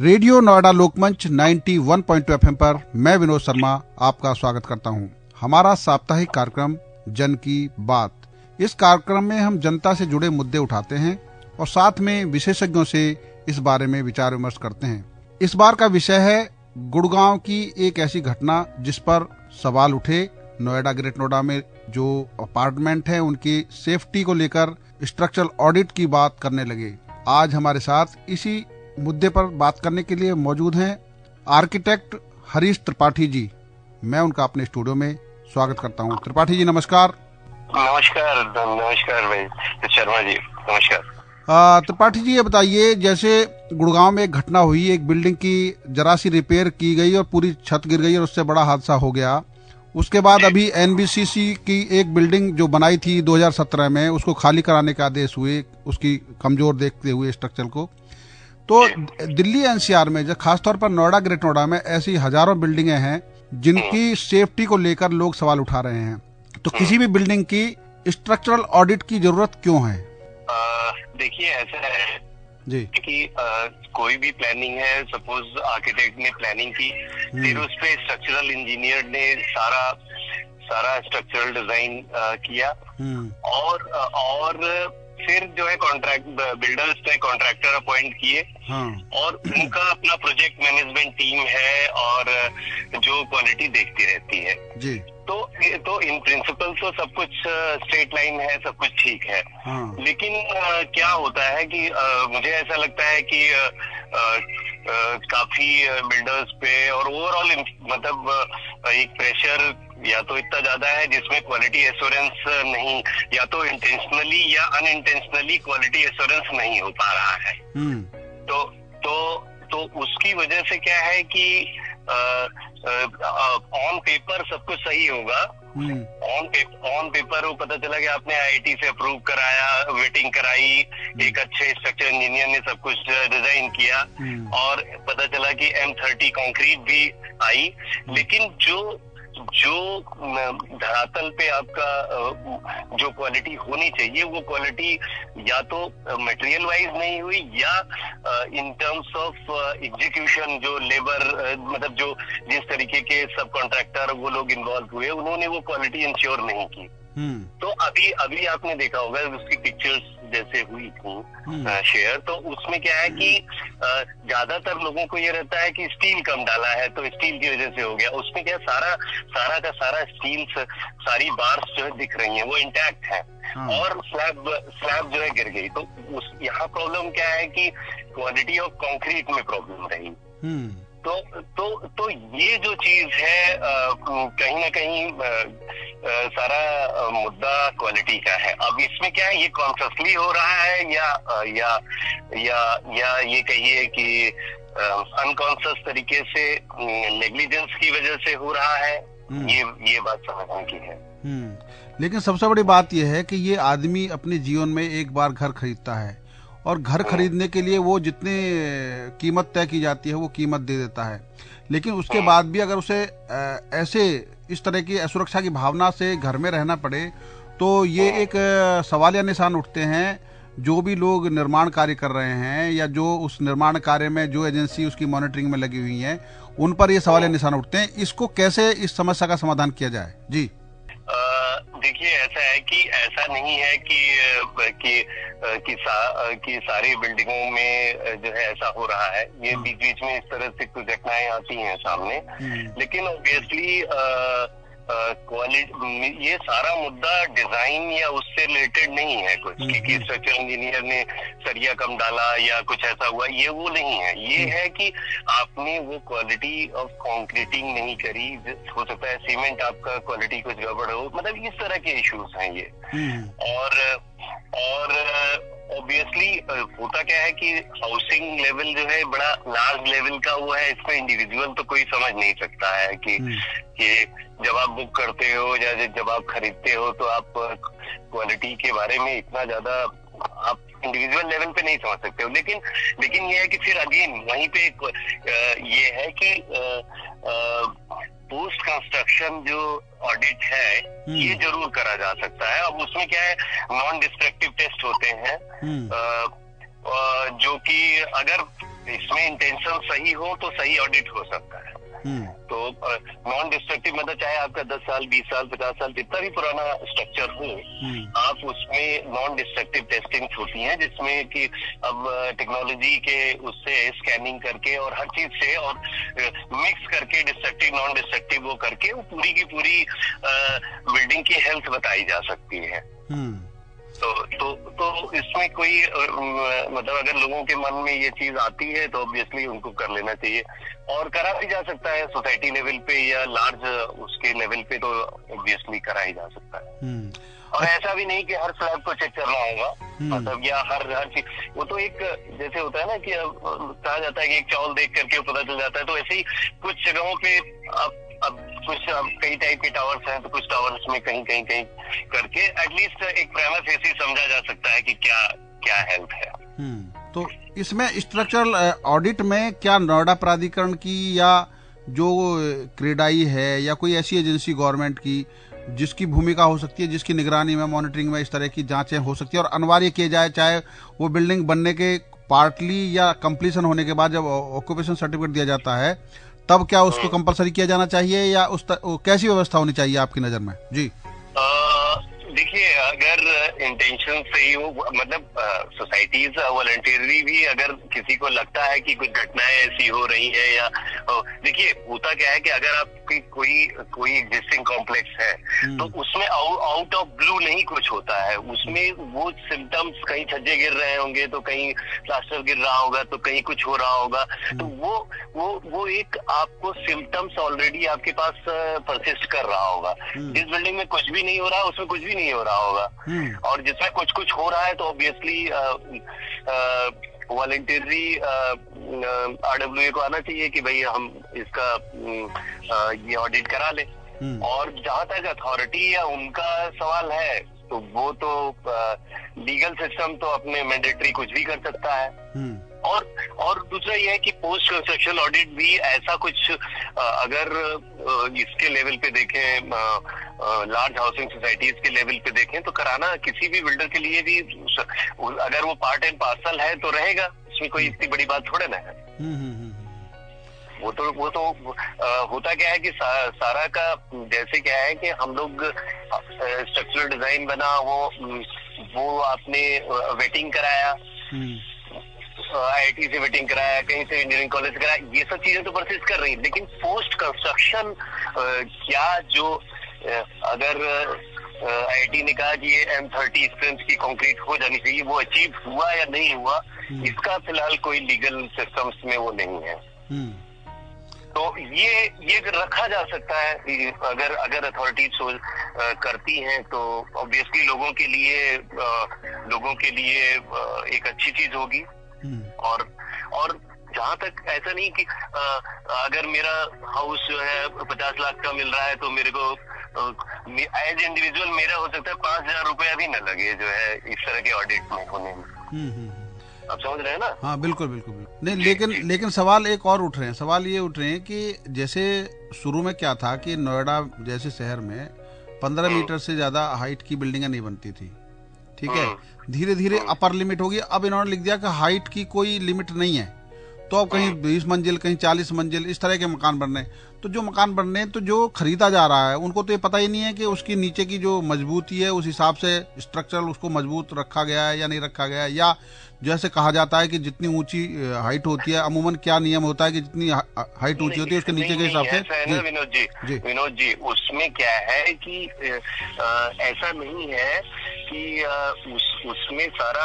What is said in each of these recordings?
Radio Noida लोकमंच 91.2 FM पर मैं विनोद शर्मा आपका स्वागत करता हूँ। हमारा साप्ताहिक कार्यक्रम, जन की बात। इस कार्यक्रम में हम जनता से जुड़े मुद्दे उठाते हैं और साथ में विशेषज्ञों से इस बारे में विचार विमर्श करते हैं। इस बार का विषय है गुड़गांव की एक ऐसी घटना जिस पर सवाल उठे नोएडा ग्रेट नोएडा में जो अपार्टमेंट है उनकी सेफ्टी को लेकर स्ट्रक्चरल ऑडिट की बात करने लगे। आज हमारे साथ इसी मुद्दे पर बात करने के लिए मौजूद हैं आर्किटेक्ट हरीश त्रिपाठी जी। मैं उनका अपने स्टूडियो में स्वागत करता हूँ। त्रिपाठी जी नमस्कार। नमस्कार नमस्कार भाई। शर्मा जी नमस्कार। त्रिपाठी जी ये बताइए जैसे गुड़गांव में एक घटना हुई एक बिल्डिंग की जरा सी रिपेयर की गई और पूरी छत गिर गई और उससे बड़ा हादसा हो गया। उसके बाद अभी एनबीसीसी की एक बिल्डिंग जो बनाई थी 2017 में उसको खाली कराने के आदेश हुए उसकी कमज़ोर देखते हुए स्ट्रक्चर को। तो दिल्ली एनसीआर में जो खासतौर पर नोएडा ग्रेट नोएडा में ऐसी हज़ारों बिल्डिंगे हैं जिनकी सेफ्टी को लेकर लोग सवाल उठा रहे हैं। तो किसी भी बिल्डिंग की स्ट्रक्चरल ऑडिट की ज़रूरत क्यों है? देखिए ऐसा है जी। कि आ, कोई भी प्लानिंग है सपोज़ आर्किटेक्ट ने प्लानिंग की फिर उस पर स्ट्रक्चरल इंजीनियर ने सारा सारा स्ट्रक्चरल डिज़ाइन किया। और और फिर जो है कॉन्ट्रैक्ट बिल्डर्स ने कॉन्ट्रैक्टर अपॉइंट किए हाँ। और उनका अपना प्रोजेक्ट मैनेजमेंट टीम है और जो क्वालिटी देखती रहती है जी तो तो इन प्रिंसिपल तो सब कुछ स्ट्रेट लाइन है सब कुछ ठीक है हाँ। लेकिन आ, क्या होता है कि आ, मुझे ऐसा लगता है कि आ, काफ़ी बिल्डर्स पे और ओवरऑल मतलब एक प्रेशर या तो इतना ज़्यादा है जिसमें क्वालिटी एश्योरेंस नहीं या तो इंटेंशनली या अनइंटेंशनली क्वालिटी एश्योरेंस नहीं हो पा रहा है। तो तो तो उसकी वजह से क्या है कि ऑन पेपर सब कुछ सही होगा। ऑन पेपर ऑन पेपर वो पता चला कि आपने आईआईटी से अप्रूव कराया वेटिंग कराई एक अच्छे स्ट्रक्चर इंजीनियर ने सब कुछ डिज़ाइन किया। और पता चला कि एम थर्टी कॉन्क्रीट भी आई। लेकिन जो जो धरातल पे आपका जो क्वालिटी होनी चाहिए वो क्वालिटी या तो मटेरियल वाइज नहीं हुई या इन टर्म्स ऑफ़ एग्जीक्यूशन जो लेबर मतलब जो जिस तरीके के सब कॉन्ट्रैक्टर वो लोग इन्वॉल्व हुए उन्होंने वो क्वालिटी इंश्योर नहीं की। तो अभी अभी आपने देखा होगा उसकी पिक्चर्स जैसे हुई थी शेयर तो उसमें क्या है कि ज़्यादातर लोगों को ये रहता है कि स्टील कम डाला है तो स्टील की वजह से हो गया। उसमें क्या सारा सारा का सारा स्टील सारी बार्स जो है दिख रही है वो इंटैक्ट है। हाँ। और स्लैब स्लैब जो है गिर गई। तो उस यहाँ प्रॉब्लम क्या है कि क्वालिटी ऑफ़ कंक्रीट में प्रॉब्लम रही। तो तो तो ये जो चीज़ है कहीं ना कहीं सारा मुद्दा क्वालिटी का है। अब इसमें क्या है ये कॉन्सियसली हो रहा है या या या या ये कहिए कि अनकॉन्सियस तरीके से नेग्लिजेंस की वजह से हो रहा है? ये ये बात समझने की है। लेकिन सबसे बड़ी बात यह है कि ये आदमी अपने जीवन में एक बार घर खरीदता है। और घर खरीदने के लिए वो जितने कीमत तय की जाती है वो कीमत दे देता है। लेकिन उसके बाद भी अगर उसे ऐसे इस तरह की असुरक्षा की भावना से घर में रहना पड़े तो ये एक सवाल या निशान उठते हैं जो भी लोग निर्माण कार्य कर रहे हैं या जो उस निर्माण कार्य में जो एजेंसी उसकी मॉनिटरिंग में लगी हुई है उन पर ये सवाल या निशान उठते हैं। इसको कैसे इस समस्या का समाधान किया जाए? जी। देखिए ऐसा है कि ऐसा नहीं है कि कि कि, सा, कि सारी बिल्डिंगों में जो है ऐसा हो रहा है। ये बीच बीच में इस तरह से कुछ घटनाएँ आती हैं सामने। लेकिन ऑब्वियसली क्वालिटी ये सारा मुद्दा डिज़ाइन या उससे रिलेटेड नहीं है कुछ कि स्ट्रक्चर इंजीनियर ने सरिया कम डाला या कुछ ऐसा हुआ ये वो नहीं है। ये है कि आपने वो क्वालिटी ऑफ़ कॉन्क्रीटिंग नहीं करी हो सकता है सीमेंट आपका क्वालिटी कुछ गड़बड़ हो मतलब इस तरह के इश्यूज़ हैं ये। और और ऑब्वियसली होता क्या है कि हाउसिंग लेवल जो है बड़ा लार्ज लेवल का वो है इसमें इंडिविजुअल तो कोई समझ नहीं सकता है कि कि जब आप बुक करते हो या जब आप खरीदते हो तो आप क्वालिटी के बारे में इतना ज़्यादा आप इंडिविजुअल लेवल पे नहीं समझ सकते हो। लेकिन लेकिन ये है कि फिर अगेन वहीं पे ये है कि पोस्ट कंस्ट्रक्शन जो ऑडिट है ये ज़रूर करा जा सकता है। अब उसमें क्या है नॉन डिस्ट्रक्टिव टेस्ट होते हैं। जो कि अगर इसमें इंटेंशन सही हो तो सही ऑडिट हो सकता है। हम्म। तो नॉन डिस्ट्रक्टिव मतलब चाहे आपका दस साल बीस साल पचास साल जितना भी पुराना स्ट्रक्चर हो हम्म। आप उसमें नॉन डिस्ट्रक्टिव टेस्टिंग होती है जिसमें कि अब टेक्नोलॉजी के उससे स्कैनिंग करके और हर चीज़ से और मिक्स करके डिस्ट्रक्टिव नॉन डिस्ट्रक्टिव वो करके वो पूरी की पूरी बिल्डिंग की हेल्थ बताई जा सकती है हम्म। तो तो तो इसमें कोई मतलब अगर लोगों के मन में ये चीज़ आती है तो ऑब्वियसली उनको कर लेना चाहिए और करा भी जा सकता है सोसाइटी लेवल पे या लार्ज उसके लेवल पे तो ऑब्वियसली करा ही जा सकता है हम्म। और ऐसा भी नहीं कि हर स्लैब को चेक करना होगा हम्म। मतलब या हर हर चीज़ वो तो एक जैसे होता है ना कि कहा जाता है कि एक चावल देख करके पता चल जाता है तो ऐसे ही कुछ जगहों पे अब कुछ कई टाइप के टावर्स हैं तो कुछ टावर्स में कहीं कहीं कहीं करके एटलीस्ट एक प्रेमस ऐसी समझा जा सकता है कि क्या क्या हेल्थ है। हम्म, तो इसमें स्ट्रक्चरल ऑडिट में क्या नोएडा प्राधिकरण की या जो क्रेडाई है या कोई ऐसी एजेंसी गवर्नमेंट की जिसकी भूमिका हो सकती है जिसकी निगरानी में मॉनिटरिंग में इस तरह की जांचें हो सकती है और अनिवार्य किए जाए चाहे वो बिल्डिंग बनने के पार्टली या कंप्लीशन होने के बाद जब ऑक्यूपेशन सर्टिफिकेट दिया जाता है तब क्या उसको कंपलसरी हम्म। किया जाना चाहिए या उस कैसी व्यवस्था होनी चाहिए आपकी नज़र में जी देखिए अगर इंटेंशन सही हो मतलब सोसाइटीज वॉलंटियरली भी अगर किसी को लगता है कि कुछ घटनाएँ ऐसी हो रही है या देखिए होता क्या है कि अगर आपकी कोई कोई एग्जिस्टिंग कॉम्प्लेक्स है हम्म। तो उसमें आउट ऑफ़ ब्लू नहीं कुछ होता है उसमें वो सिम्टम्स कहीं छज्जे गिर रहे होंगे तो कहीं प्लास्टर गिर रहा होगा तो कहीं कुछ हो रहा होगा तो हम्म। वो वो वो एक आपको सिम्टम्स ऑलरेडी आपके पास परसिस्ट कर रहा होगा हम्म। जिस बिल्डिंग में कुछ भी नहीं हो रहा उसमें कुछ भी नहीं हो रहा होगा हम्म। और जिसमें कुछ कुछ हो रहा है तो ऑब्वियसली वॉलेंटियरली आरडब्ल्यू को आना चाहिए कि भाई हम इसका आ, ये ऑडिट करा ले हम्म। और जहाँ तक अथॉरिटी या उनका सवाल है तो वो तो लीगल सिस्टम तो अपने मैंडेटरी कुछ भी कर सकता है हम्म। और और दूसरा यह है कि पोस्ट कंस्ट्रक्शन ऑडिट भी ऐसा कुछ अगर इसके लेवल पे देखें लार्ज हाउसिंग सोसाइटीज के लेवल पे देखें तो कराना किसी भी बिल्डर के लिए भी अगर वो पार्ट एंड पार्सल है तो रहेगा। इसमें कोई इतनी बड़ी बात थोड़े ना है। हम्म, हम्म, हम्म, वो तो वो तो आ, होता क्या है कि सा, सारा का जैसे क्या है कि हम लोग स्ट्रक्चरल डिज़ाइन बना वो वो आपने वेटिंग कराया। आईआईटी से वेटिंग कराया कहीं से इंजीनियरिंग कॉलेज कराया ये सब चीज़ें तो परचेज कर रही है लेकिन पोस्ट कंस्ट्रक्शन क्या जो अगर आईआईटी ने कहा कि ये एम थर्टी स्ट्रेंथ की कंक्रीट हो जानी चाहिए वो अचीव हुआ या नहीं हुआ हम्म। इसका फ़िलहाल कोई लीगल सिस्टम्स में वो नहीं है हम्म। तो ये ये रखा जा सकता है अगर अगर अथॉरिटीज करती हैं तो ऑब्वियसली लोगों के लिए लोगों के लिए एक अच्छी चीज़ होगी। और और जहाँ तक ऐसा नहीं कि आ, अगर मेरा हाउस जो है पचास लाख का मिल रहा है तो मेरे को एज इंडिविजुअल मेरा हो सकता है पाँच हज़ार रुपया भी न लगे जो है इस तरह के ऑडिट में होने में। हम्म, हम्म, आप समझ रहे हैं ना? हाँ बिल्कुल बिल्कुल बिल्कुल। नहीं लेकिन लेकिन सवाल एक और उठ रहे हैं। सवाल ये उठ रहे हैं कि जैसे शुरू में क्या था कि नोएडा जैसे शहर में पंद्रह मीटर से ज़्यादा हाइट की बिल्डिंगें नहीं बनती थी। ठीक है? हम्म। धीरे धीरे अपर। लिमिट होगी। अब इन्होंने लिख दिया कि हाइट की कोई लिमिट नहीं है। तो अब कहीं हम्म। बीस मंजिल कहीं चालीस मंजिल इस तरह के मकान बन रहे हैं तो जो मकान बन रहे हैं तो जो खरीदा जा रहा है उनको तो ये पता ही नहीं है कि उसकी नीचे की जो मजबूती है उस हिसाब से स्ट्रक्चर उसको मज़बूत रखा गया है या नहीं रखा गया है। या जैसे कहा जाता है कि जितनी ऊँची हाइट होती है अमूमन क्या नियम होता है कि जितनी हाइट ऊँची होती है उसके नीचे के हिसाब से? विनोद जी? विनोद जी उसमें क्या है कि ऐसा नहीं है कि उस उसमें सारा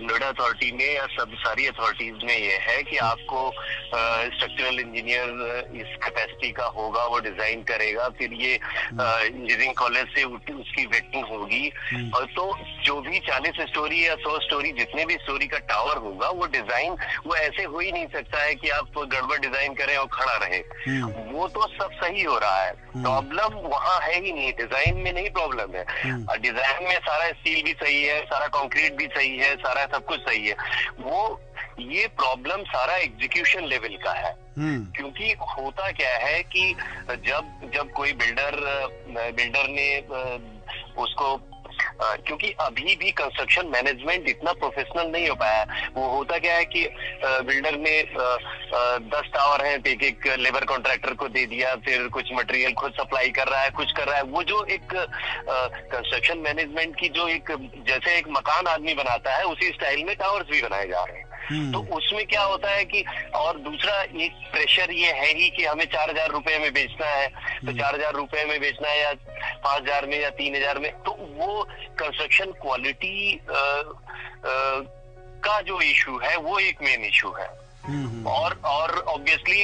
नोएडा अथॉरिटी में या सब सारी अथॉरिटीज में ये है कि आपको स्ट्रक्चरल इंजीनियर इस कैपेसिटी का होगा वो डिज़ाइन करेगा फिर ये इंजीनियरिंग कॉलेज से उसकी वेटिंग होगी हम्म। और तो जो भी चालीस स्टोरी या सौ स्टोरी जितने भी स्टोरी का टावर होगा वो डिज़ाइन वो ऐसे हो ही नहीं सकता है कि आप गड़बड़ डिज़ाइन करें और खड़ा रहे हम्म। वो तो सब सही हो रहा है। प्रॉब्लम हम्म। वहाँ है ही नहीं डिज़ाइन में नहीं प्रॉब्लम है। डिज़ाइन में सारा स्टील भी सही है सारा कंक्रीट भी सही है सारा सब कुछ सही है। वो ये प्रॉब्लम सारा एग्जीक्यूशन लेवल का है। हम्म। क्योंकि होता क्या है कि जब जब कोई बिल्डर बिल्डर ने उसको क्योंकि अभी भी कंस्ट्रक्शन मैनेजमेंट इतना प्रोफेशनल नहीं हो पाया वो होता क्या है कि बिल्डर ने दस टावर है एक एक लेबर कॉन्ट्रैक्टर को दे दिया फिर कुछ मटेरियल खुद सप्लाई कर रहा है कुछ कर रहा है वो जो एक कंस्ट्रक्शन मैनेजमेंट की जो एक जैसे एक मकान आदमी बनाता है उसी स्टाइल में टावर्स भी बनाए जा रहे हैं हम्म। तो उसमें क्या होता है कि और दूसरा एक प्रेशर ये है ही कि हमें चार हज़ार रुपए में बेचना है तो हम्म। चार हज़ार रुपए में बेचना है या पाँच हज़ार में या तीन हज़ार में तो वो कंस्ट्रक्शन क्वालिटी का जो इशू है वो एक मेन इशू है और और ऑब्वियसली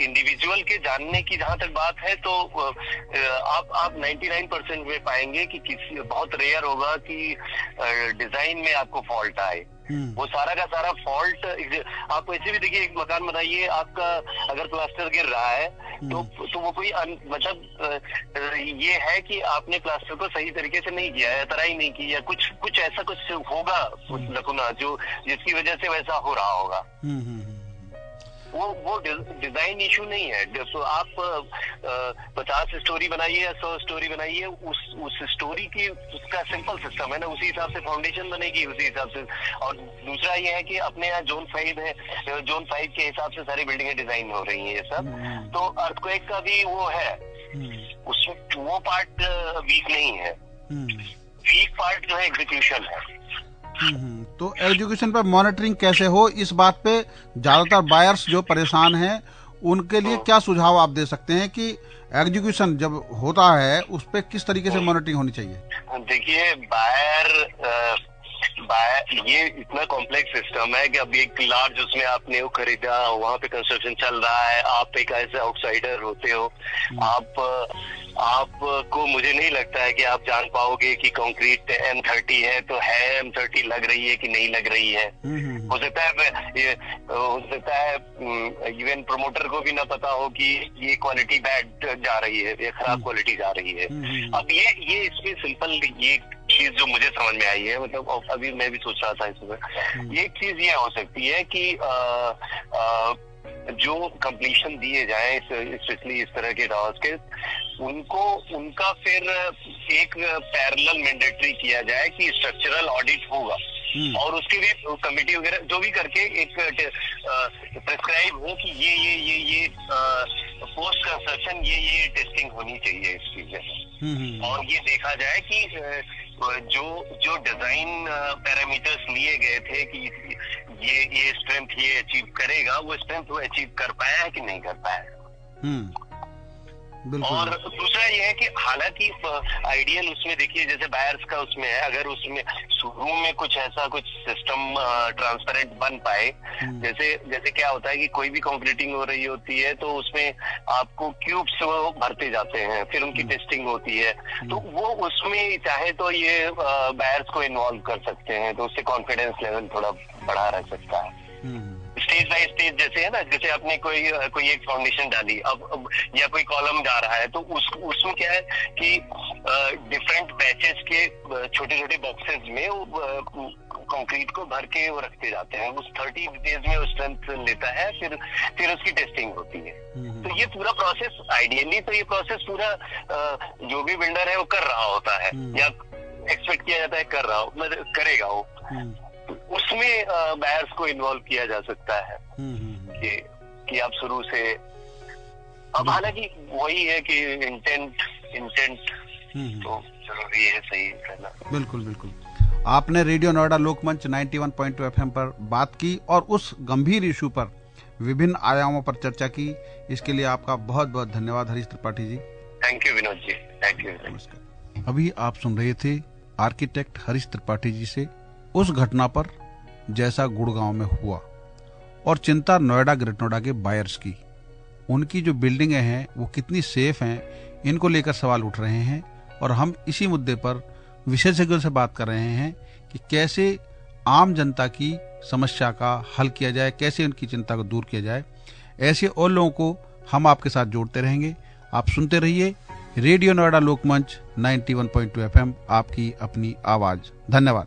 इंडिविजुअल के जानने की जहाँ तक बात है तो आप आप 99 परसेंट में पाएँगे कि किसी बहुत रेयर होगा कि डिज़ाइन में आपको फॉल्ट आए। वो सारा का सारा फॉल्ट आप ऐसे भी देखिए एक मकान बनाइए आपका अगर प्लास्टर गिर रहा है तो हम्म। तो वो कोई मतलब ये है कि आपने प्लास्टर को सही तरीके से नहीं किया है तराई नहीं की या कुछ कुछ ऐसा कुछ होगा लकुना हम्म। जो जिसकी वजह से वैसा हो रहा होगा वो वो डिज़ाइन इशू नहीं है। तो आप पचास स्टोरी बनाइए या सौ स्टोरी बनाइए उस उस स्टोरी की उसका सिंपल सिस्टम है ना उसी हिसाब से फाउंडेशन बनेगी उसी हिसाब से। और दूसरा ये है कि अपने यहाँ जोन फाइव है जोन फाइव के हिसाब से सारी बिल्डिंगें डिज़ाइन हो रही है ये सब। हम्म। तो अर्थक्वेक का भी वो है। हम्म। उसमें वो पार्ट वीक नहीं है। वीक हम्म। पार्ट जो है एग्जीक्यूशन है। तो एजुकेशन पर मॉनिटरिंग कैसे हो इस बात पे ज़्यादातर बायर्स जो परेशान हैं उनके लिए क्या सुझाव आप दे सकते हैं कि एग्जीक्यूशन जब होता है उस पर किस तरीके से मॉनिटरिंग होनी चाहिए देखिए बायर बायर ये इतना कॉम्प्लेक्स सिस्टम है कि अब एक लार्ज उसमें आपने वो खरीदा वहाँ पे कंस्ट्रक्शन चल रहा है आप एक ऐसे आउटसाइडर होते हो हम्म। आप आपको मुझे नहीं लगता है कि आप जान पाओगे कि कंक्रीट एम थर्टी है तो है एम थर्टी लग रही है कि नहीं लग रही है? हम्म, हम्म, हम्म। हो सकता है ये हो सकता है इवन प्रमोटर को भी ना पता हो कि ये क्वालिटी बैड जा रही है ये खराब क्वालिटी जा रही है। अब ये ये इसमें सिंपल ये चीज़ जो मुझे समझ में आई है मतलब अभी मैं भी सोच रहा था इसमें। ये चीज़ ये हो सकती है कि आ, आ, जो कंप्लीशन दिए जाए स्पेशली इस तरह के टावर्स के उनको उनका फिर एक पैरेलल मैंडेटरी किया जाए कि स्ट्रक्चरल ऑडिट होगा हम्म। और उसके लिए कमेटी वगैरह जो भी करके एक प्रिस्क्राइब हो कि ये ये ये ये पोस्ट कंस्ट्रक्शन ये ये टेस्टिंग होनी चाहिए इस चीज़ में हम्म, हम्म। और ये देखा जाए कि जो जो डिज़ाइन पैरामीटर्स लिए गए थे कि ये ये स्ट्रेंथ ये अचीव करेगा, वो स्ट्रेंथ वो अचीव कर पाया है कि नहीं कर पाया? और दूसरा ये है कि हालाँकि आइडियल उसमें देखिए जैसे बायर्स का उसमें है अगर उसमें शुरू में कुछ ऐसा कुछ सिस्टम ट्रांसपेरेंट बन पाए हम्म। जैसे जैसे क्या होता है कि कोई भी कंक्रीटिंग हो रही होती है तो उसमें आपको क्यूब्स भरते जाते हैं फिर उनकी टेस्टिंग हम्म। होती है तो हम्म। वो उसमें चाहे तो ये बायर्स को इन्वॉल्व कर सकते हैं तो उससे कॉन्फिडेंस लेवल थोड़ा बढ़ा रह सकता है स्टेज बाय स्टेज जैसे है ना जैसे आपने कोई कोई एक फाउंडेशन डाली अब, अब या कोई कॉलम जा रहा है तो उस उसमें क्या है कि डिफरेंट बैचेस के छोटे छोटे बॉक्सेस में कंक्रीट को भर के वो रखते जाते हैं उस थर्टी डेज़ में वो स्ट्रेंथ लेता है फिर फिर उसकी टेस्टिंग होती है। तो ये पूरा प्रोसेस आइडियली तो ये प्रोसेस पूरा जो भी बिल्डर है वो कर रहा होता है हम्म। या एक्सपेक्ट किया जाता है कर रहा हो मतलब करेगा वो हम्म। उसमें बायर्स को इन्वॉल्व किया जा सकता है। हम्म, हम्म, हम्म। कि कि आप शुरू से अब हालाँकि वही है कि इंटेंट इंटेंट तो ज़रूरी है सही रहना। बिल्कुल बिल्कुल। आपने रेडियो नोएडा लोकमंच 91.2 एफएम पर बात की और उस गंभीर इशू पर विभिन्न आयामों पर चर्चा की। इसके लिए आपका बहुत बहुत धन्यवाद Harish Tripathi ji. Thank you Vinod ji thank you नमस्कार। अभी आप सुन रहे थे आर्किटेक्ट हरीश त्रिपाठी जी से उस घटना पर जैसा गुड़गांव में हुआ और चिंता नोएडा, ग्रेट नोएडा के बायर्स की। उनकी जो बिल्डिंगें हैं, वो कितनी सेफ़ हैं, इनको लेकर सवाल उठ रहे हैं और हम इसी मुद्दे पर विशेषज्ञों से बात कर रहे हैं कि कैसे आम जनता की समस्या का हल किया जाए, कैसे उनकी चिंता को दूर किया जाए। ऐसे और लोगों को हम आपके साथ जोड़ते रहेंगे। आप सुनते रहिए रेडियो नोएडा लोकमंच 91.2 एफएम, आपकी अपनी आवाज़। धन्यवाद।